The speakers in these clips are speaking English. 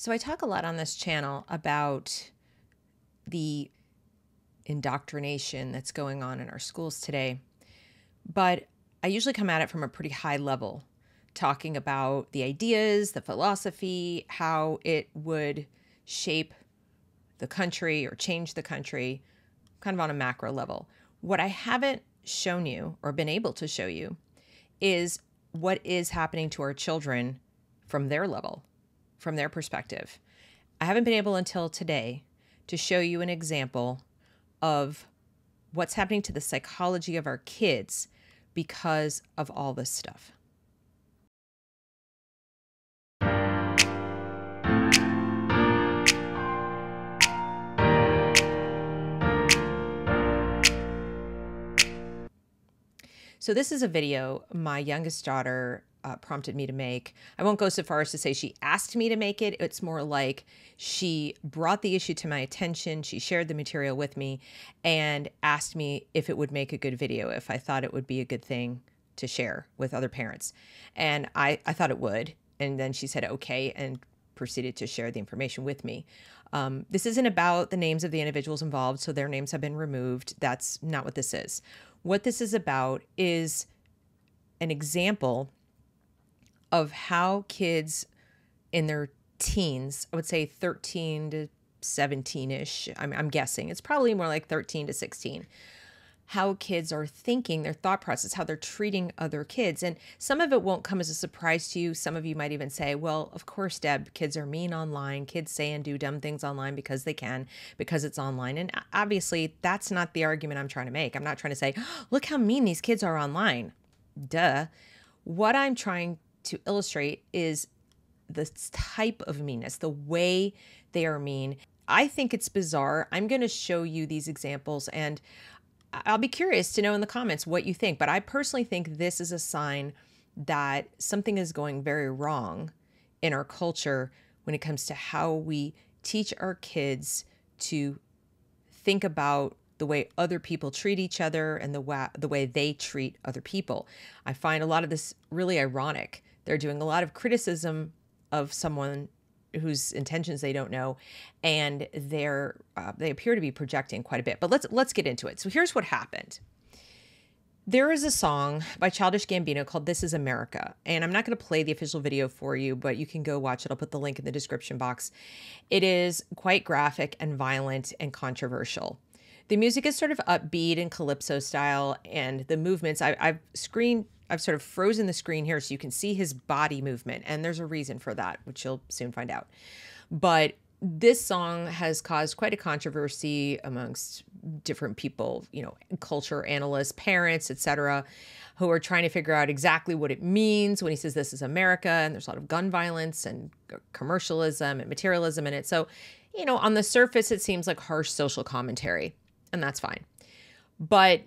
So I talk a lot on this channel about the indoctrination that's going on in our schools today. But I usually come at it from a pretty high level, talking about the ideas, the philosophy, how it would shape the country or change the country, kind of on a macro level. What I haven't shown you or been able to show you is what is happening to our children from their level from their perspective. I haven't been able until today to show you an example of what's happening to the psychology of our kids because of all this stuff. So, this is a video my youngest daughter uh, prompted me to make. I won't go so far as to say she asked me to make it. It's more like she brought the issue to my attention. She shared the material with me and asked me if it would make a good video, if I thought it would be a good thing to share with other parents. And I, I thought it would. And then she said, okay, and proceeded to share the information with me. Um, this isn't about the names of the individuals involved, so their names have been removed. That's not what this is. What this is about is an example of how kids in their teens, I would say 13 to 17 ish, I'm, I'm guessing, it's probably more like 13 to 16 how kids are thinking, their thought process, how they're treating other kids. And some of it won't come as a surprise to you. Some of you might even say, well, of course, Deb, kids are mean online. Kids say and do dumb things online because they can, because it's online. And obviously, that's not the argument I'm trying to make. I'm not trying to say, look how mean these kids are online. Duh. What I'm trying to illustrate is the type of meanness, the way they are mean. I think it's bizarre. I'm going to show you these examples and I'll be curious to know in the comments what you think. But I personally think this is a sign that something is going very wrong in our culture when it comes to how we teach our kids to think about the way other people treat each other and the way, the way they treat other people. I find a lot of this really ironic. They're doing a lot of criticism of someone whose intentions they don't know, and they're uh, they appear to be projecting quite a bit. But let's let's get into it. So here's what happened. There is a song by Childish Gambino called This Is America. And I'm not going to play the official video for you, but you can go watch it. I'll put the link in the description box. It is quite graphic and violent and controversial. The music is sort of upbeat and calypso style, and the movements. I, have screen, I've sort of frozen the screen here so you can see his body movement, and there's a reason for that, which you'll soon find out. But this song has caused quite a controversy amongst different people, you know, culture analysts, parents, etc., who are trying to figure out exactly what it means when he says this is America and there's a lot of gun violence and commercialism and materialism in it. So, you know, on the surface it seems like harsh social commentary and that's fine. But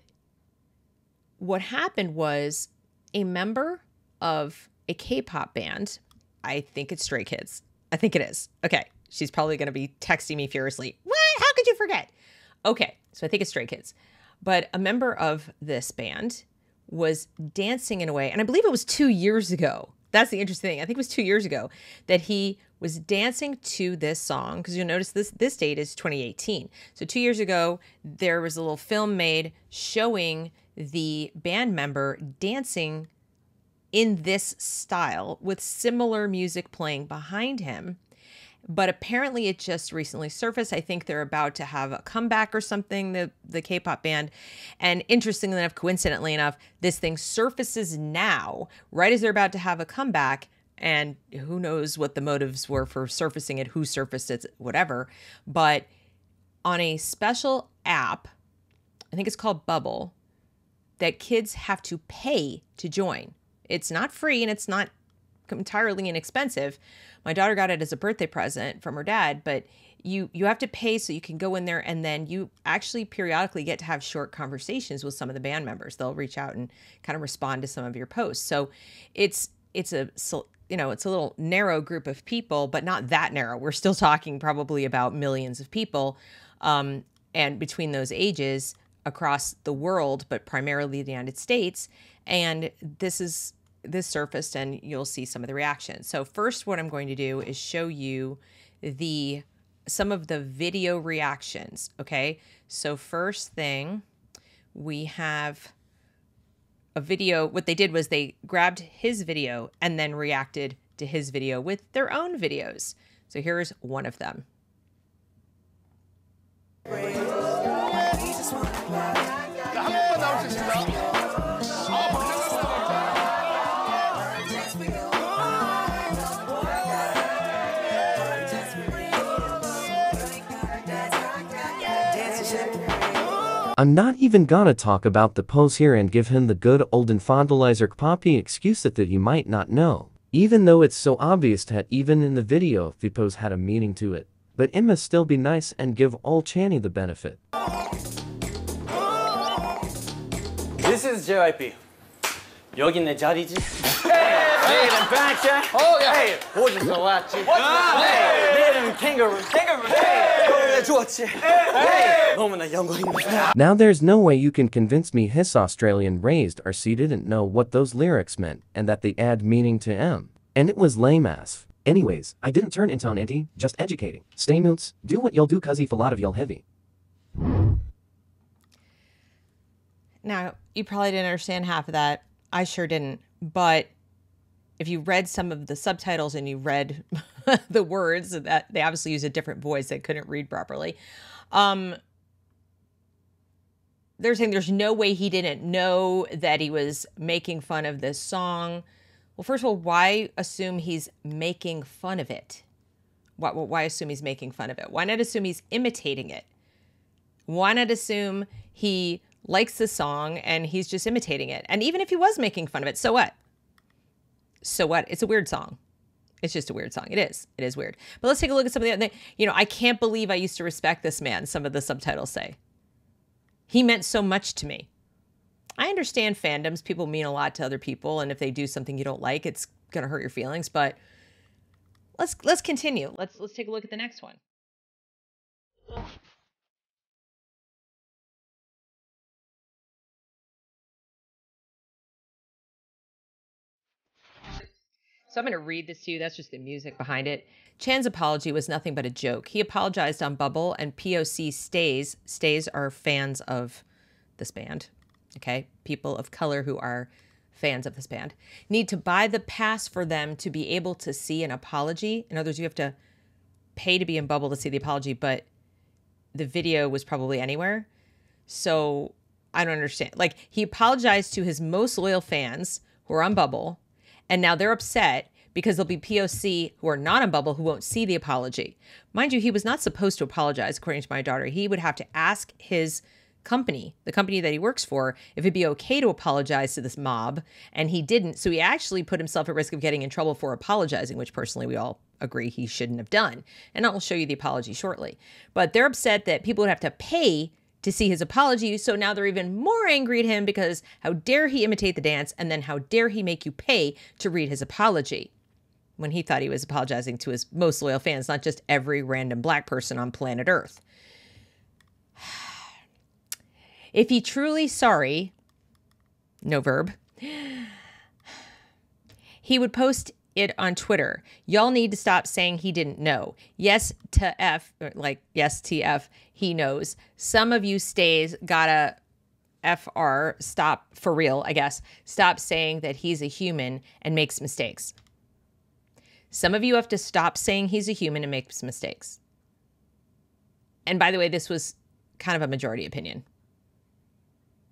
what happened was a member of a K-pop band, I think it's Stray Kids. I think it is. Okay, she's probably going to be texting me furiously. What? How could you forget? Okay, so I think it's Stray Kids. But a member of this band was dancing in a way, and I believe it was two years ago. That's the interesting thing. I think it was two years ago that he was dancing to this song because you'll notice this this date is 2018. So two years ago, there was a little film made showing the band member dancing in this style with similar music playing behind him. But apparently it just recently surfaced. I think they're about to have a comeback or something, the, the K-pop band. And interestingly enough, coincidentally enough, this thing surfaces now, right as they're about to have a comeback and who knows what the motives were for surfacing it, who surfaced it, whatever. But on a special app, I think it's called Bubble, that kids have to pay to join. It's not free and it's not entirely inexpensive. My daughter got it as a birthday present from her dad, but you you have to pay so you can go in there and then you actually periodically get to have short conversations with some of the band members. They'll reach out and kind of respond to some of your posts. So it's it's a you know, it's a little narrow group of people, but not that narrow. We're still talking probably about millions of people. Um, and between those ages across the world, but primarily the United States. And this is this surfaced and you'll see some of the reactions. So first what I'm going to do is show you the some of the video reactions, okay? So first thing, we have a video. What they did was they grabbed his video and then reacted to his video with their own videos. So here's one of them. I'm not even gonna talk about the pose here and give him the good old infantilizer poppy excuse that, that you might not know. Even though it's so obvious that even in the video the pose had a meaning to it. But must still be nice and give all Channy the benefit. This is JYP. 여기는 자리지? 내일은 백샤. Oh, yeah. Hey, 호주서 왔지? Hey, 내일은 kangaroo. Kangaroo. Hey, 노래 좋았지? Hey, 너무나 영광입니다. Now there's no way you can convince me his Australian raised or C didn't know what those lyrics meant and that they add meaning to M. And it was lame ass. Anyways, I didn't turn into an anti, just educating. Stay moots, do what you'll do cause if a lot of y'all heavy. Now, you probably didn't understand half of that. I sure didn't. But if you read some of the subtitles and you read the words that they obviously use a different voice that couldn't read properly, um, they're saying there's no way he didn't know that he was making fun of this song. Well, first of all, why assume he's making fun of it? Why, why assume he's making fun of it? Why not assume he's imitating it? Why not assume he likes the song and he's just imitating it? And even if he was making fun of it, so what? So what? It's a weird song. It's just a weird song. It is. It is weird. But let's take a look at some of the other. You know, I can't believe I used to respect this man. Some of the subtitles say he meant so much to me. I understand fandoms. People mean a lot to other people, and if they do something you don't like, it's gonna hurt your feelings. But let's let's continue. Let's let's take a look at the next one. So I'm going to read this to you. That's just the music behind it. Chan's apology was nothing but a joke. He apologized on Bubble and POC stays. Stays are fans of this band. Okay. People of color who are fans of this band need to buy the pass for them to be able to see an apology. In other words, you have to pay to be in Bubble to see the apology, but the video was probably anywhere. So I don't understand. Like he apologized to his most loyal fans who are on Bubble and now they're upset because there'll be POC who are not on Bubble who won't see the apology. Mind you, he was not supposed to apologize, according to my daughter. He would have to ask his company, the company that he works for, if it'd be okay to apologize to this mob. And he didn't. So he actually put himself at risk of getting in trouble for apologizing, which personally we all agree he shouldn't have done. And I'll show you the apology shortly. But they're upset that people would have to pay to see his apology. So now they're even more angry at him because how dare he imitate the dance and then how dare he make you pay to read his apology when he thought he was apologizing to his most loyal fans, not just every random black person on planet Earth. If he truly sorry, no verb, he would post it on Twitter. Y'all need to stop saying he didn't know. Yes to F, like yes TF, he knows. Some of you stays gotta FR, stop for real, I guess. Stop saying that he's a human and makes mistakes. Some of you have to stop saying he's a human and makes mistakes. And by the way, this was kind of a majority opinion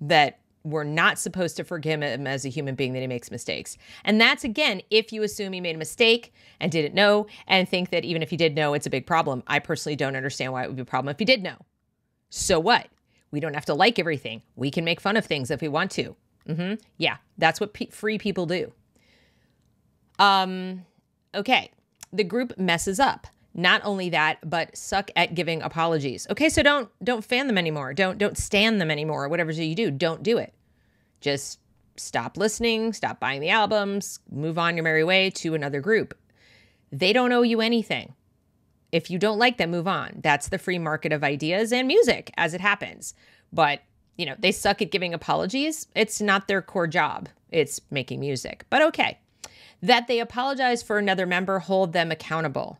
that we're not supposed to forgive him as a human being that he makes mistakes. And that's again, if you assume he made a mistake and didn't know and think that even if he did know, it's a big problem. I personally don't understand why it would be a problem if he did know. So what? We don't have to like everything. We can make fun of things if we want to. Mm-hmm. Yeah, that's what pe- free people do. Um, okay, the group messes up. Not only that, but suck at giving apologies. Okay, so don't don't fan them anymore. Don't don't stand them anymore. Whatever you do, don't do it. Just stop listening, stop buying the albums, move on your merry way to another group. They don't owe you anything. If you don't like them, move on. That's the free market of ideas and music as it happens. But, you know, they suck at giving apologies. It's not their core job. it's making music. But okay. That they apologize for another member, hold them accountable.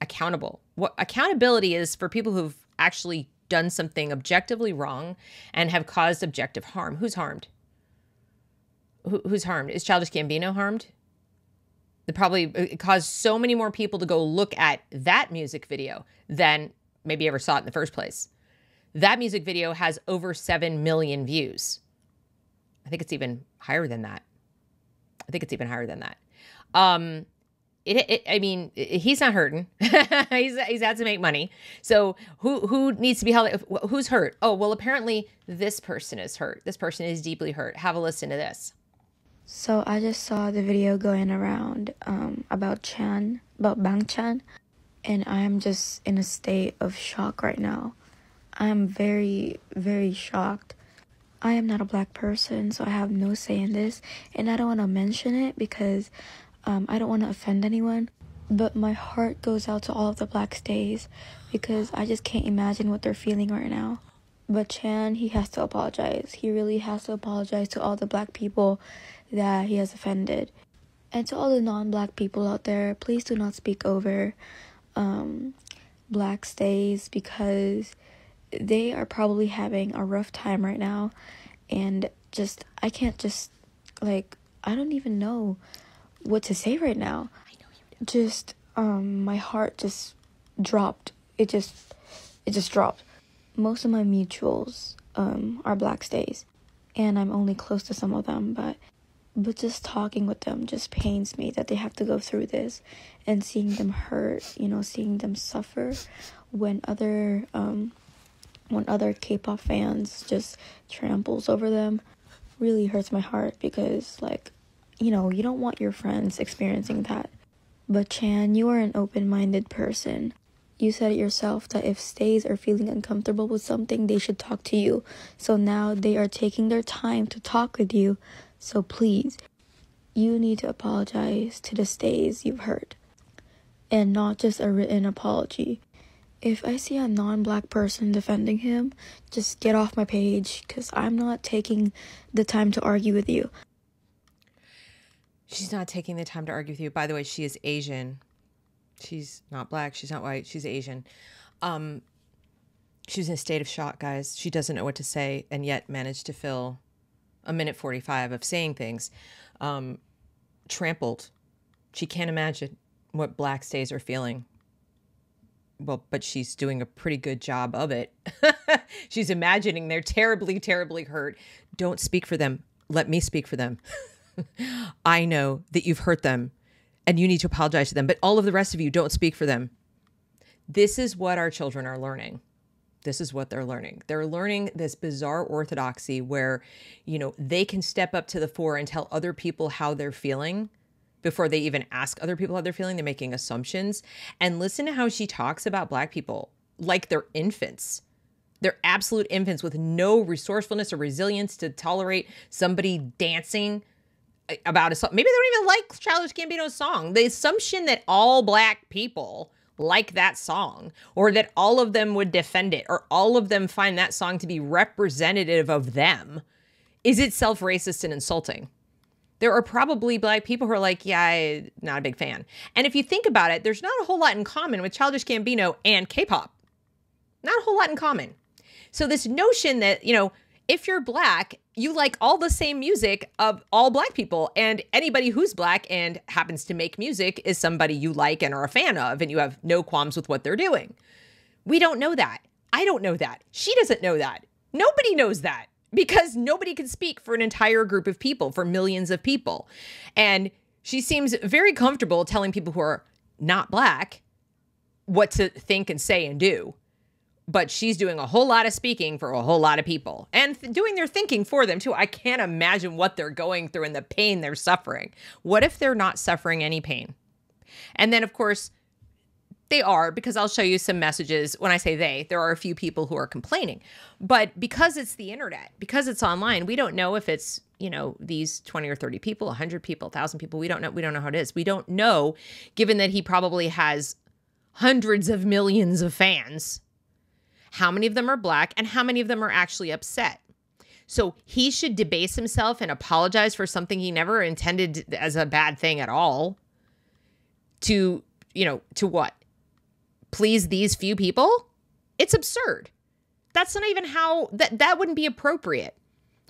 Accountable. What accountability is for people who've actually done something objectively wrong and have caused objective harm. Who's harmed? Who, who's harmed? Is Childish Gambino harmed? It probably it caused so many more people to go look at that music video than maybe ever saw it in the first place. That music video has over 7 million views. I think it's even higher than that. I think it's even higher than that. Um, it, it, I mean, he's not hurting. he's he's had to make money. So who who needs to be held? Who's hurt? Oh well, apparently this person is hurt. This person is deeply hurt. Have a listen to this. So I just saw the video going around um, about Chan, about Bang Chan, and I am just in a state of shock right now. I am very, very shocked. I am not a black person, so I have no say in this, and I don't want to mention it because um, I don't want to offend anyone. But my heart goes out to all of the black stays because I just can't imagine what they're feeling right now. But Chan, he has to apologize. He really has to apologize to all the black people that he has offended. And to all the non black people out there, please do not speak over um, black stays because they are probably having a rough time right now. And just, I can't just, like, I don't even know what to say right now. I know you do. Just, um, my heart just dropped. It just, it just dropped. Most of my mutuals, um, are black stays. And I'm only close to some of them, but but just talking with them just pains me that they have to go through this and seeing them hurt you know seeing them suffer when other um when other k-pop fans just tramples over them really hurts my heart because like you know you don't want your friends experiencing that. But chan you are an open-minded person. You said it yourself that if stays are feeling uncomfortable with something they should talk to you. So now they are taking their time to talk with you. So please, you need to apologize to the stays you've hurt. And not just a written apology. If I see a non black person defending him, just get off my page because I'm not taking the time to argue with you. She's not taking the time to argue with you. By the way, she is Asian. She's not black. She's not white. She's Asian. Um, she's in a state of shock, guys. She doesn't know what to say and yet managed to fill a minute 45 of saying things, um, trampled. She can't imagine what black stays are feeling. Well, but she's doing a pretty good job of it. she's imagining they're terribly, terribly hurt. Don't speak for them. Let me speak for them. I know that you've hurt them and you need to apologize to them, but all of the rest of you don't speak for them. This is what our children are learning this is what they're learning. They're learning this bizarre orthodoxy where, you know, they can step up to the fore and tell other people how they're feeling before they even ask other people how they're feeling. They're making assumptions. And listen to how she talks about black people like they're infants. They're absolute infants with no resourcefulness or resilience to tolerate somebody dancing about a song. Maybe they don't even like Childish Gambino's song. The assumption that all black people like that song or that all of them would defend it or all of them find that song to be representative of them is itself racist and insulting. There are probably black people who are like, yeah, I'm not a big fan. And if you think about it, there's not a whole lot in common with Childish Gambino and K-pop. Not a whole lot in common. So this notion that, you know, if you're black, you like all the same music of all black people. And anybody who's black and happens to make music is somebody you like and are a fan of, and you have no qualms with what they're doing. We don't know that. I don't know that. She doesn't know that. Nobody knows that because nobody can speak for an entire group of people, for millions of people. And she seems very comfortable telling people who are not black what to think and say and do but she's doing a whole lot of speaking for a whole lot of people and th- doing their thinking for them too. I can't imagine what they're going through and the pain they're suffering. What if they're not suffering any pain? And then, of course, they are because I'll show you some messages. When I say they, there are a few people who are complaining. But because it's the internet, because it's online, we don't know if it's, you know, these 20 or 30 people, 100 people, 1,000 people. We don't know. We don't know how it is. We don't know, given that he probably has hundreds of millions of fans how many of them are black, and how many of them are actually upset. So he should debase himself and apologize for something he never intended as a bad thing at all. To, you know, to what? Please these few people? It's absurd. That's not even how that that wouldn't be appropriate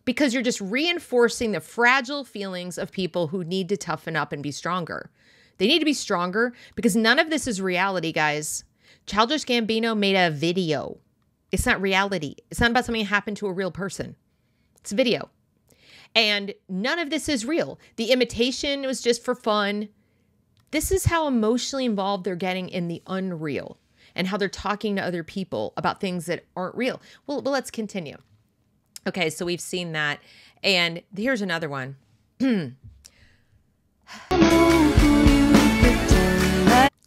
because you're just reinforcing the fragile feelings of people who need to toughen up and be stronger. They need to be stronger because none of this is reality, guys. Childish Gambino made a video. It's not reality. It's not about something that happened to a real person. It's video. And none of this is real. The imitation was just for fun. This is how emotionally involved they're getting in the unreal and how they're talking to other people about things that aren't real. Well, well let's continue. Okay, so we've seen that. And here's another one.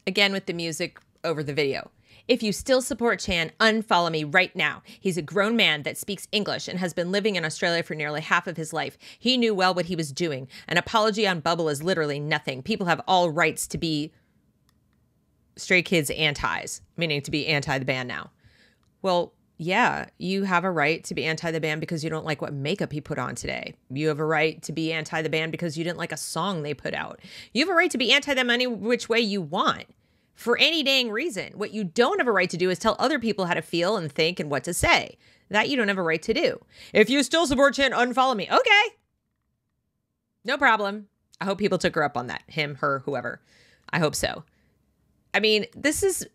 Again, with the music over the video. If you still support Chan, unfollow me right now. He's a grown man that speaks English and has been living in Australia for nearly half of his life. He knew well what he was doing. An apology on Bubble is literally nothing. People have all rights to be Stray Kids antis, meaning to be anti the band now. Well, yeah, you have a right to be anti the band because you don't like what makeup he put on today. You have a right to be anti the band because you didn't like a song they put out. You have a right to be anti them any which way you want for any dang reason. What you don't have a right to do is tell other people how to feel and think and what to say. That you don't have a right to do. If you still support Chan, unfollow me. Okay. No problem. I hope people took her up on that. Him, her, whoever. I hope so. I mean, this is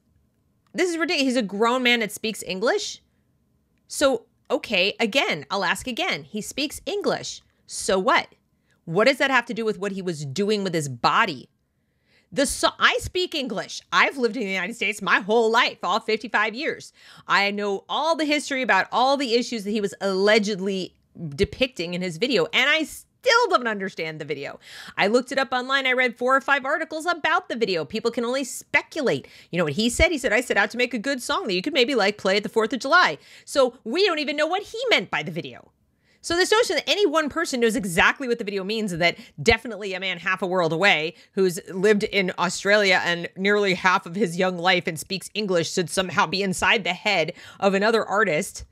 this is ridiculous. He's a grown man that speaks English. So, okay, again, I'll ask again. He speaks English. So what? What does that have to do with what he was doing with his body? The so- I speak English. I've lived in the United States my whole life, all 55 years. I know all the history about all the issues that he was allegedly depicting in his video, and I still don't understand the video. I looked it up online. I read four or five articles about the video. People can only speculate. You know what he said? He said, I set out to make a good song that you could maybe like play at the 4th of July. So we don't even know what he meant by the video. So this notion that any one person knows exactly what the video means and that definitely a man half a world away who's lived in Australia and nearly half of his young life and speaks English should somehow be inside the head of another artist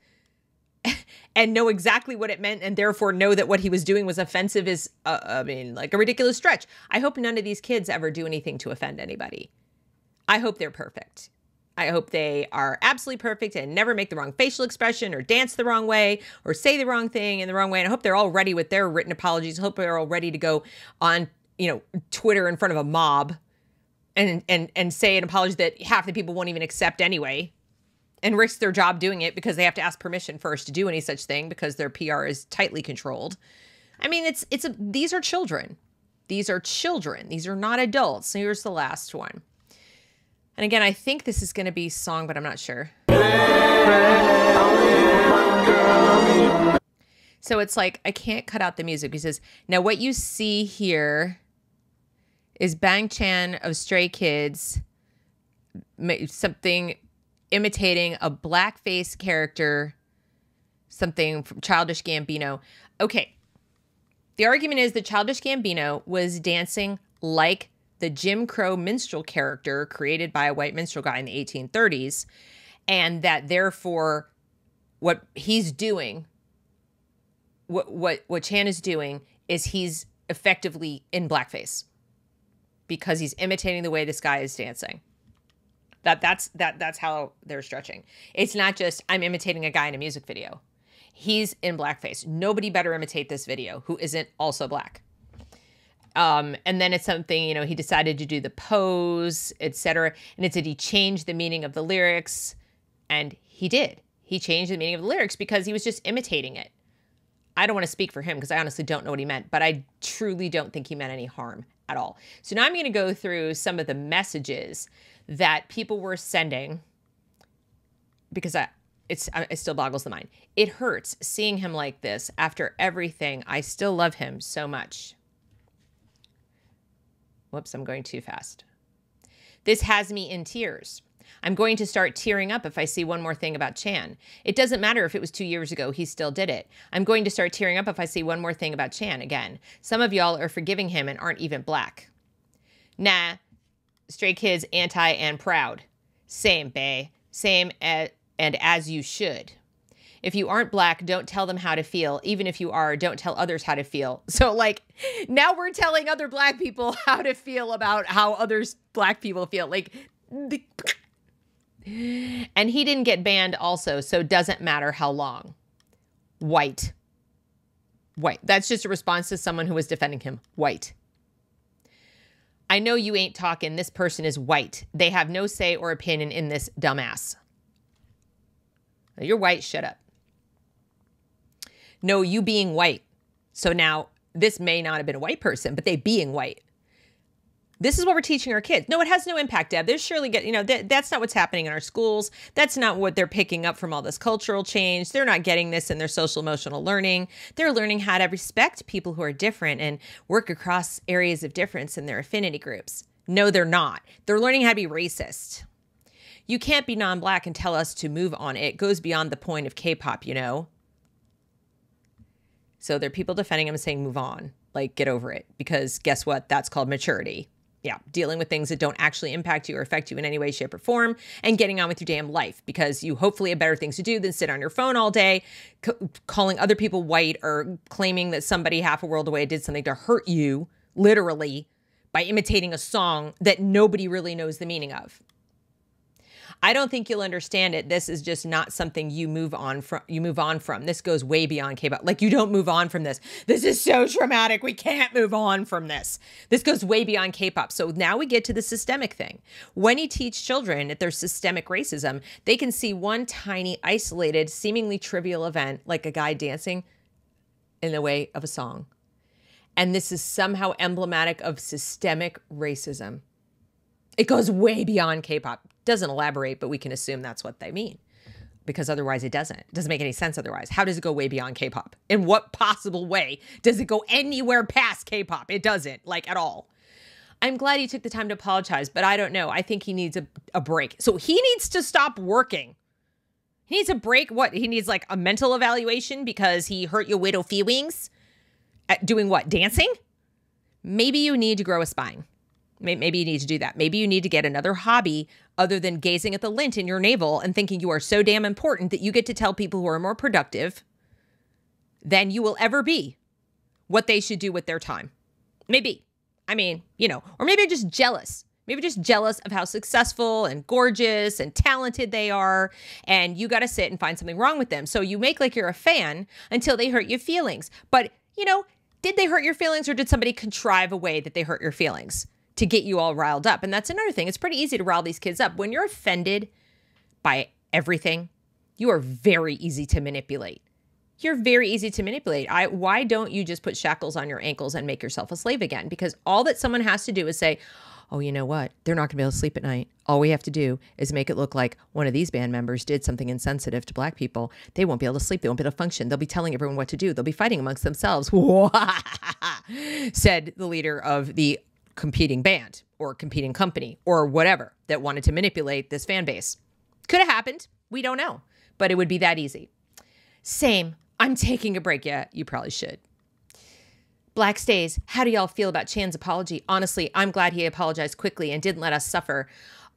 and know exactly what it meant and therefore know that what he was doing was offensive is uh, I mean like a ridiculous stretch. I hope none of these kids ever do anything to offend anybody. I hope they're perfect. I hope they are absolutely perfect and never make the wrong facial expression or dance the wrong way or say the wrong thing in the wrong way. And I hope they're all ready with their written apologies. I hope they're all ready to go on, you know, Twitter in front of a mob and and and say an apology that half the people won't even accept anyway and risk their job doing it because they have to ask permission first to do any such thing because their PR is tightly controlled. I mean, it's it's a these are children. These are children. These are not adults. Here's the last one. And again, I think this is going to be song, but I'm not sure. So it's like, I can't cut out the music. He says, Now, what you see here is Bang Chan of Stray Kids, something imitating a blackface character, something from Childish Gambino. Okay. The argument is that Childish Gambino was dancing like the Jim Crow minstrel character created by a white minstrel guy in the 1830s, and that therefore what he's doing, what what what Chan is doing is he's effectively in blackface because he's imitating the way this guy is dancing. That that's that that's how they're stretching. It's not just I'm imitating a guy in a music video. He's in blackface. Nobody better imitate this video who isn't also black. Um, and then it's something, you know, he decided to do the pose, etc. And it said he changed the meaning of the lyrics. And he did. He changed the meaning of the lyrics because he was just imitating it. I don't want to speak for him because I honestly don't know what he meant, but I truly don't think he meant any harm at all. So now I'm going to go through some of the messages that people were sending because I, it's it still boggles the mind. It hurts seeing him like this after everything. I still love him so much. Whoops, I'm going too fast. This has me in tears. I'm going to start tearing up if I see one more thing about Chan. It doesn't matter if it was two years ago, he still did it. I'm going to start tearing up if I see one more thing about Chan again. Some of y'all are forgiving him and aren't even black. Nah, Stray Kids anti and proud. Same, bae. Same as, and as you should. If you aren't black, don't tell them how to feel. Even if you are, don't tell others how to feel. So, like, now we're telling other black people how to feel about how others black people feel. Like, and he didn't get banned also, so doesn't matter how long. White. White. That's just a response to someone who was defending him. White. I know you ain't talking. This person is white. They have no say or opinion in this dumbass. You're white. Shut up. No, you being white. So now this may not have been a white person, but they being white. This is what we're teaching our kids. No, it has no impact, Deb. There's surely get, you know, that, that's not what's happening in our schools. That's not what they're picking up from all this cultural change. They're not getting this in their social emotional learning. They're learning how to respect people who are different and work across areas of difference in their affinity groups. No, they're not. They're learning how to be racist. You can't be non black and tell us to move on. It goes beyond the point of K pop, you know? So there are people defending him saying, move on, like get over it. Because guess what? That's called maturity yeah, dealing with things that don't actually impact you or affect you in any way, shape, or form, and getting on with your damn life because you hopefully have better things to do than sit on your phone all day, c- calling other people white or claiming that somebody half a world away did something to hurt you, literally, by imitating a song that nobody really knows the meaning of. I don't think you'll understand it. This is just not something you move on from. You move on from. This goes way beyond K-pop. Like you don't move on from this. This is so traumatic. We can't move on from this. This goes way beyond K-pop. So now we get to the systemic thing. When you teach children that there's systemic racism, they can see one tiny, isolated, seemingly trivial event, like a guy dancing in the way of a song. And this is somehow emblematic of systemic racism. It goes way beyond K-pop. Doesn't elaborate, but we can assume that's what they mean. Because otherwise it doesn't. It doesn't make any sense otherwise. How does it go way beyond K-pop? In what possible way does it go anywhere past K-pop? It doesn't, like at all. I'm glad he took the time to apologize, but I don't know. I think he needs a, a break. So he needs to stop working. He needs a break. What? He needs like a mental evaluation because he hurt your widow feelings at doing what? Dancing? Maybe you need to grow a spine. Maybe you need to do that. Maybe you need to get another hobby other than gazing at the lint in your navel and thinking you are so damn important that you get to tell people who are more productive than you will ever be what they should do with their time. Maybe. I mean, you know, or maybe just jealous. Maybe just jealous of how successful and gorgeous and talented they are. And you got to sit and find something wrong with them. So you make like you're a fan until they hurt your feelings. But, you know, did they hurt your feelings or did somebody contrive a way that they hurt your feelings? To get you all riled up. And that's another thing. It's pretty easy to rile these kids up. When you're offended by everything, you are very easy to manipulate. You're very easy to manipulate. I why don't you just put shackles on your ankles and make yourself a slave again? Because all that someone has to do is say, "Oh, you know what? They're not going to be able to sleep at night. All we have to do is make it look like one of these band members did something insensitive to black people. They won't be able to sleep. They won't be able to function. They'll be telling everyone what to do. They'll be fighting amongst themselves." said the leader of the competing band or competing company or whatever that wanted to manipulate this fan base. Could have happened. We don't know, but it would be that easy. Same. I'm taking a break. Yeah, you probably should. Black Stays, how do y'all feel about Chan's apology? Honestly, I'm glad he apologized quickly and didn't let us suffer.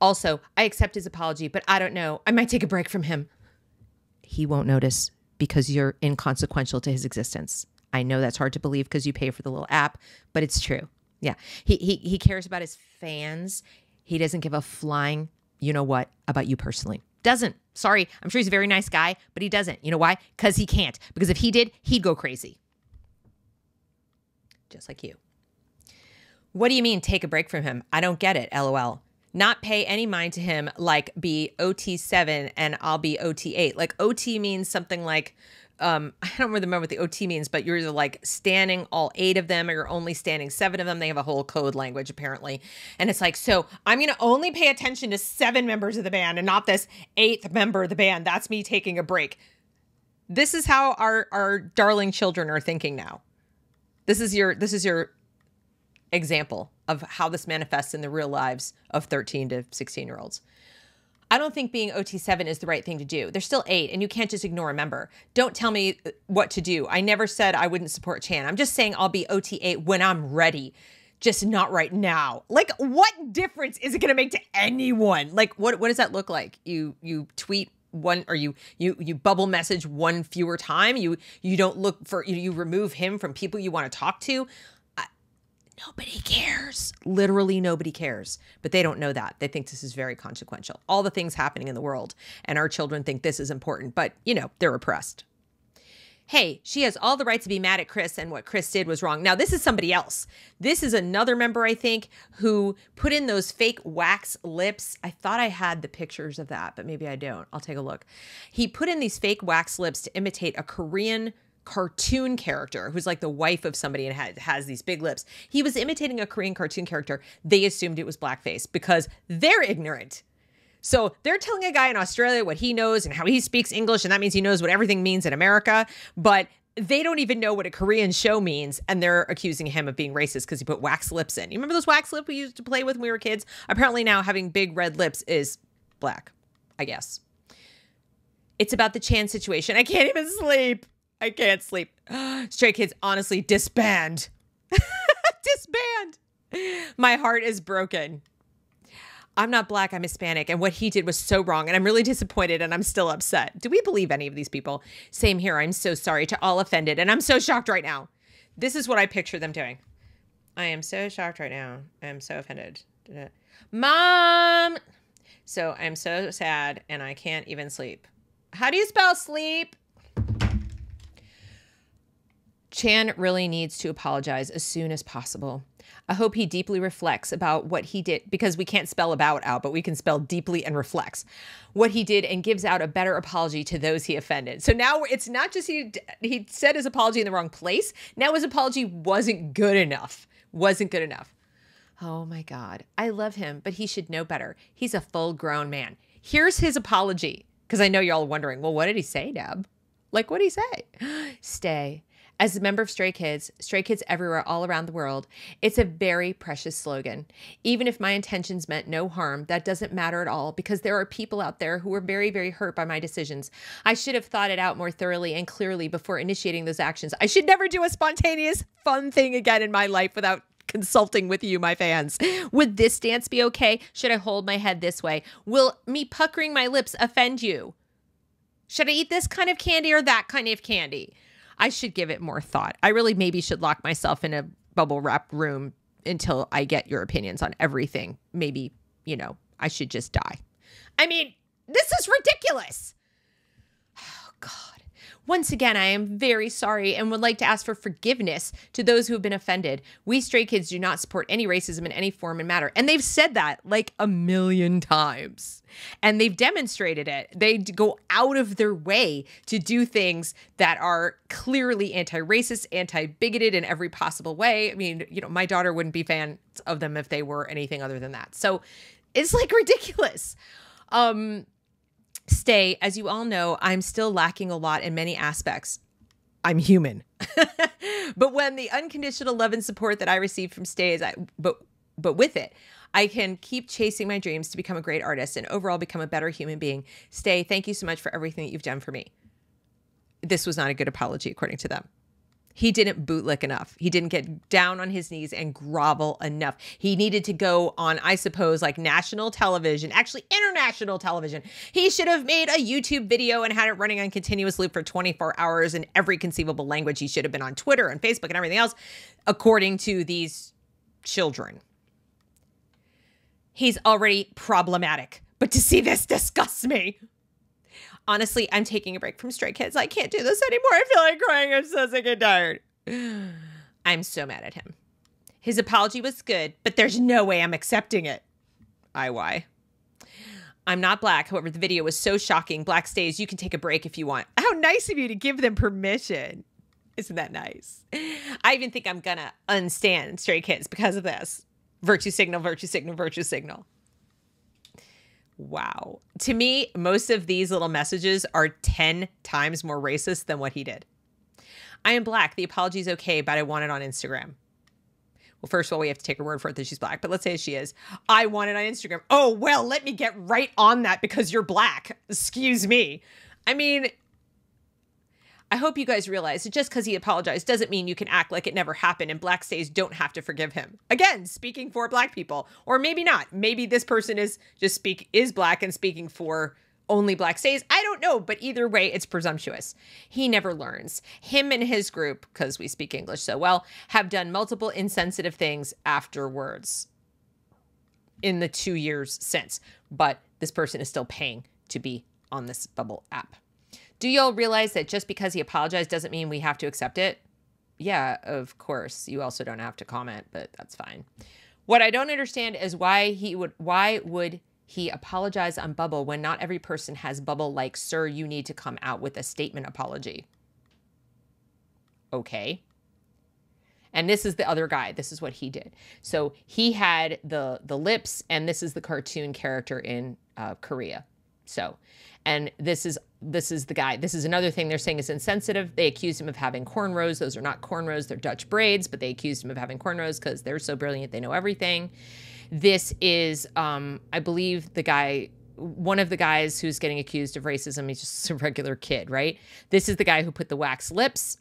Also, I accept his apology, but I don't know. I might take a break from him. He won't notice because you're inconsequential to his existence. I know that's hard to believe because you pay for the little app, but it's true. Yeah. He he he cares about his fans. He doesn't give a flying, you know what, about you personally. Doesn't. Sorry. I'm sure he's a very nice guy, but he doesn't. You know why? Cuz he can't. Because if he did, he'd go crazy. Just like you. What do you mean take a break from him? I don't get it. LOL. Not pay any mind to him like be OT7 and I'll be OT8. Like OT means something like um, I don't remember what the OT means, but you're either like standing all eight of them or you're only standing seven of them. They have a whole code language apparently. And it's like, so I'm going to only pay attention to seven members of the band and not this eighth member of the band. That's me taking a break. This is how our, our darling children are thinking now. This is your, this is your example of how this manifests in the real lives of 13 to 16 year olds. I don't think being OT7 is the right thing to do. They're still eight, and you can't just ignore a member. Don't tell me uh, what to do. I never said I wouldn't support Chan. I'm just saying I'll be OT8 when I'm ready, just not right now. Like, what difference is it going to make to anyone? Like, what what does that look like? You you tweet one or you you you bubble message one fewer time you you don't look for you, you remove him from people you want to talk to nobody cares literally nobody cares but they don't know that they think this is very consequential all the things happening in the world and our children think this is important but you know they're oppressed hey, she has all the right to be mad at Chris and what Chris did was wrong. Now, this is somebody else. This is another member, I think, who put in those fake wax lips. I thought I had the pictures of that, but maybe I don't. I'll take a look. He put in these fake wax lips to imitate a Korean cartoon character who's like the wife of somebody and has, has these big lips. He was imitating a Korean cartoon character. They assumed it was blackface because they're ignorant. So they're telling a guy in Australia what he knows and how he speaks English, and that means he knows what everything means in America. But they don't even know what a Korean show means, and they're accusing him of being racist because he put wax lips in. You remember those wax lips we used to play with when we were kids? Apparently now having big red lips is black, I guess. It's about the Chan situation. I can't even sleep. I can't sleep. Stray Kids, honestly, disband. disband. My heart is broken. I'm not black, I'm Hispanic. And what he did was so wrong. And I'm really disappointed and I'm still upset. Do we believe any of these people? Same here. I'm so sorry to all offended. And I'm so shocked right now. This is what I picture them doing. I am so shocked right now. I am so offended. Mom! So I'm so sad and I can't even sleep. How do you spell sleep? Chan really needs to apologize as soon as possible. I hope he deeply reflects about what he did because we can't spell about out, but we can spell deeply and reflects what he did and gives out a better apology to those he offended. So now it's not just he he said his apology in the wrong place. Now his apology wasn't good enough. Wasn't good enough. Oh my god. I love him, but he should know better. He's a full-grown man. Here's his apology because I know you're all wondering, well, what did he say, Deb? Like, what did he say? Stay. As a member of Stray Kids, Stray Kids everywhere all around the world, it's a very precious slogan. Even if my intentions meant no harm, that doesn't matter at all because there are people out there who were very, very hurt by my decisions. I should have thought it out more thoroughly and clearly before initiating those actions. I should never do a spontaneous, fun thing again in my life without consulting with you, my fans. Would this dance be okay? Should I hold my head this way? Will me puckering my lips offend you? Should I eat this kind of candy or that kind of candy? I should give it more thought. I really maybe should lock myself in a bubble wrap room until I get your opinions on everything. Maybe, you know, I should just die. I mean, this is ridiculous. Oh, God. Once again, I am very sorry and would like to ask for forgiveness to those who have been offended. We stray kids do not support any racism in any form and matter. And they've said that like a million times. And they've demonstrated it. They go out of their way to do things that are clearly anti racist, anti bigoted in every possible way. I mean, you know, my daughter wouldn't be fans of them if they were anything other than that. So it's like ridiculous. Um, Stay, as you all know, I'm still lacking a lot in many aspects. I'm human. but when the unconditional love and support that I receive from Stay is I but but with it, I can keep chasing my dreams to become a great artist and overall become a better human being. Stay, thank you so much for everything that you've done for me. This was not a good apology according to them. He didn't bootlick enough. He didn't get down on his knees and grovel enough. He needed to go on, I suppose, like national television, actually international television. He should have made a YouTube video and had it running on continuous loop for 24 hours in every conceivable language. He should have been on Twitter and Facebook and everything else, according to these children. He's already problematic, but to see this disgusts me honestly, I'm taking a break from Stray Kids. I can't do this anymore. I feel like crying. I'm so sick and tired. I'm so mad at him. His apology was good, but there's no way I'm accepting it. I why. I'm not black. However, the video was so shocking. Black stays, you can take a break if you want. How nice of you to give them permission. Isn't that nice? I even think I'm gonna unstand Stray Kids because of this. Virtue signal, virtue signal, virtue signal. Wow. To me, most of these little messages are 10 times more racist than what he did. I am black. The apology is okay, but I want it on Instagram. Well, first of all, we have to take her word for it that she's black, but let's say she is. I want it on Instagram. Oh, well, let me get right on that because you're black. Excuse me. I mean, I hope you guys realize that just because he apologized doesn't mean you can act like it never happened and black stays don't have to forgive him. Again, speaking for black people, or maybe not. Maybe this person is just speak is black and speaking for only black stays. I don't know, but either way, it's presumptuous. He never learns. Him and his group, because we speak English so well, have done multiple insensitive things afterwards in the two years since. But this person is still paying to be on this Bubble app. Do y'all realize that just because he apologized doesn't mean we have to accept it? Yeah, of course. You also don't have to comment, but that's fine. What I don't understand is why he would why would he apologize on Bubble when not every person has Bubble like, sir, you need to come out with a statement apology. Okay. And this is the other guy. This is what he did. So he had the the lips, and this is the cartoon character in uh, Korea. So, and this is this is the guy. This is another thing they're saying is insensitive. They accused him of having cornrows. Those are not cornrows; they're Dutch braids. But they accused him of having cornrows because they're so brilliant. They know everything. This is, um, I believe, the guy, one of the guys who's getting accused of racism. He's just a regular kid, right? This is the guy who put the wax lips.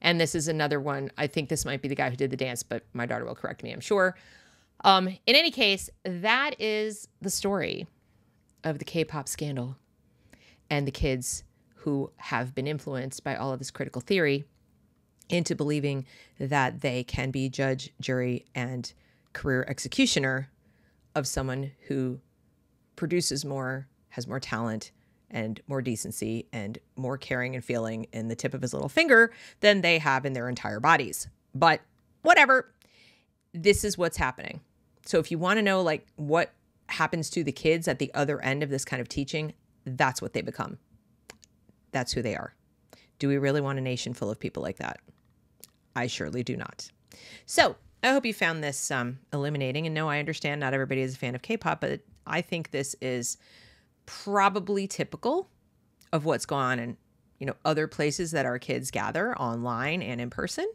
And this is another one. I think this might be the guy who did the dance, but my daughter will correct me, I'm sure. Um, in any case, that is the story of the K pop scandal and the kids who have been influenced by all of this critical theory into believing that they can be judge, jury, and career executioner of someone who produces more, has more talent, and more decency and more caring and feeling in the tip of his little finger than they have in their entire bodies. But whatever, this is what's happening. So if you want to know like what happens to the kids at the other end of this kind of teaching, that's what they become. That's who they are. Do we really want a nation full of people like that? I surely do not. So I hope you found this um, illuminating. And no, I understand not everybody is a fan of K pop, but I think this is probably typical of what's going on in you know other places that our kids gather online and in person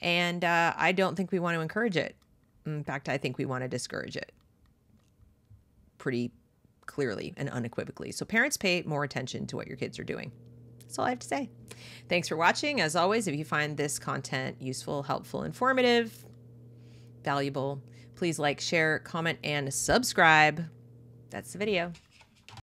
and uh, i don't think we want to encourage it in fact i think we want to discourage it pretty clearly and unequivocally. So parents pay more attention to what your kids are doing. That's all i have to say. Thanks for watching. As always if you find this content useful helpful informative valuable please like share comment and subscribe. That's the video